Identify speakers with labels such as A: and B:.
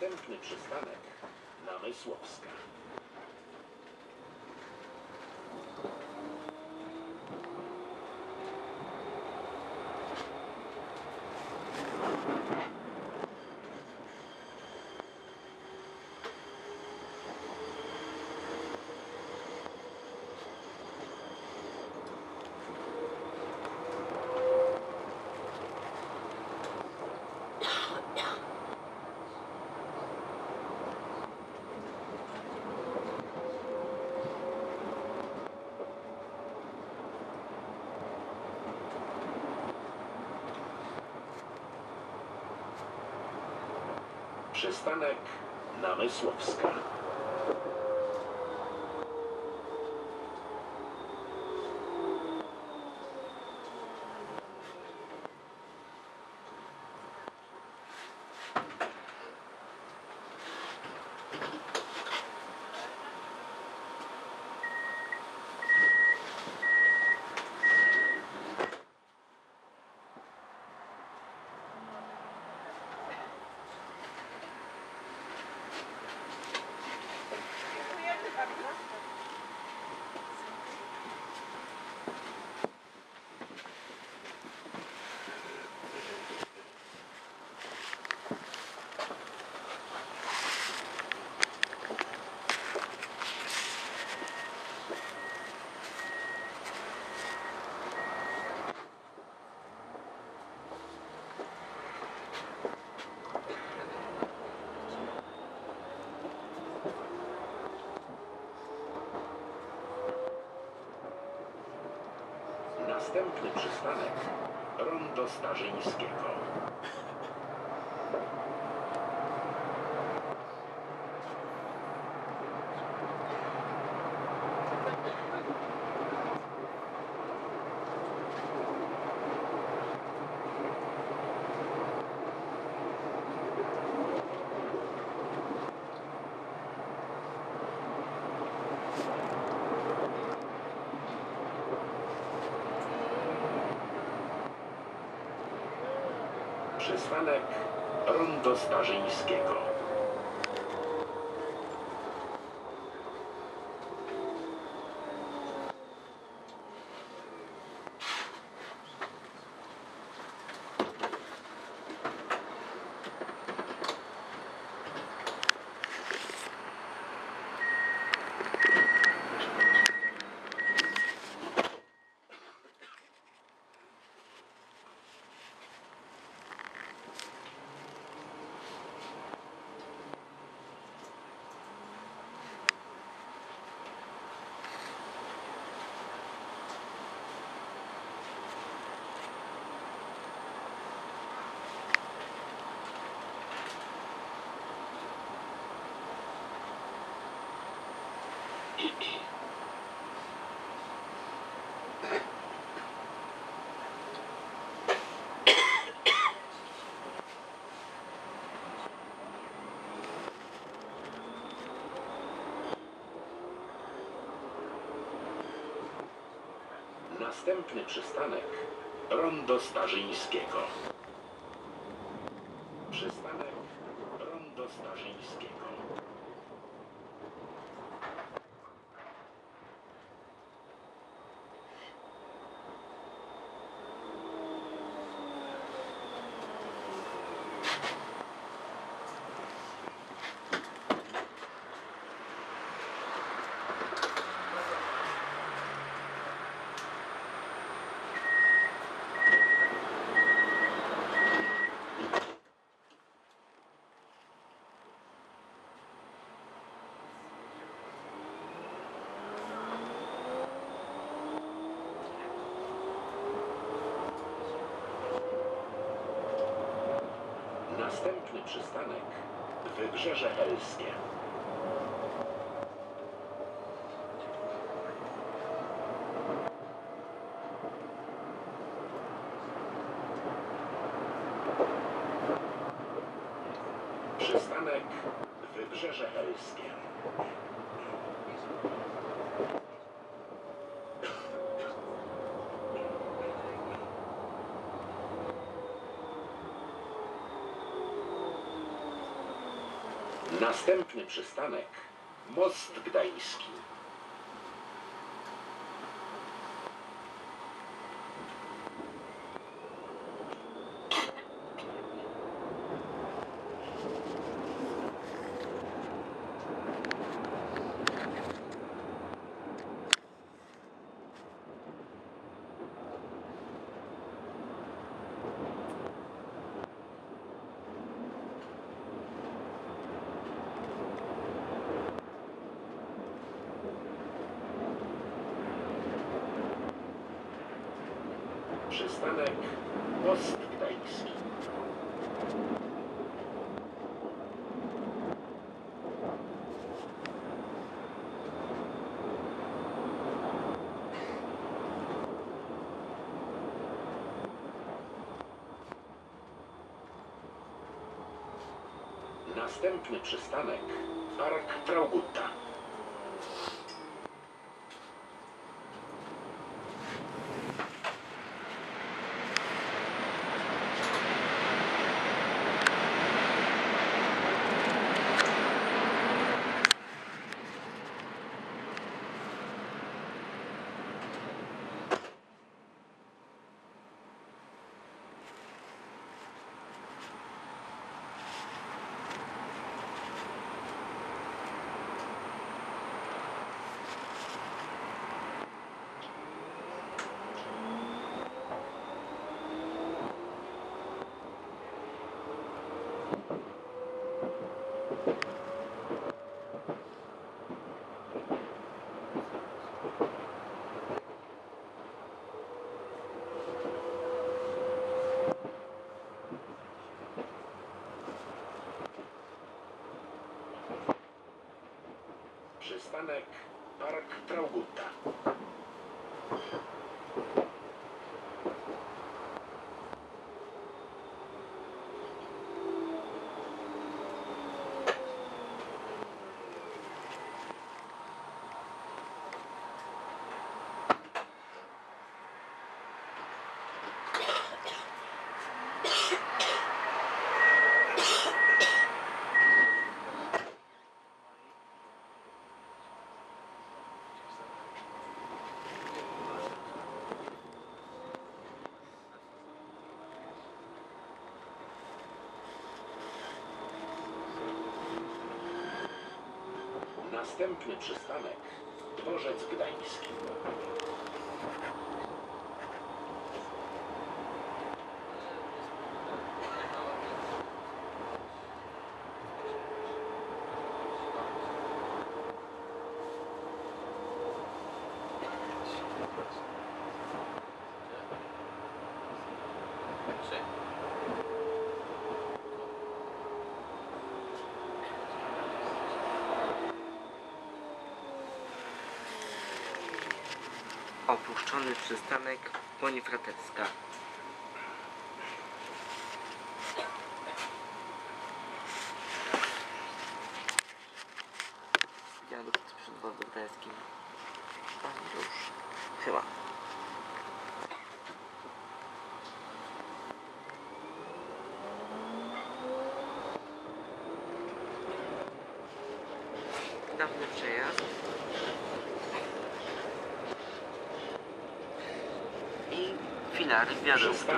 A: Następny przystanek Namysłowska. Przystanek Namysłowska. Następny przystanek Rondo Starzyńskiego. Przystanek Rondo Starzyńskiego. Następny przystanek Rondo Starzyńskiego. Przystanek Rondo Starzyńskiego. Następny przystanek Wybrzeże Helskie. Przystanek Wybrzeże Helskie. Następny przystanek Most Gdański. Przystanek. Następny przystanek Park Traugutta. Przystanek Park Traugutta. Następny przystanek Dworzec Gdański.
B: Opuszczony przystanek Bonifratecka. Wiadukt przed Wodobreskim. A już. Chyba. Dawny przejazd.
A: chwila, gwiazdostą.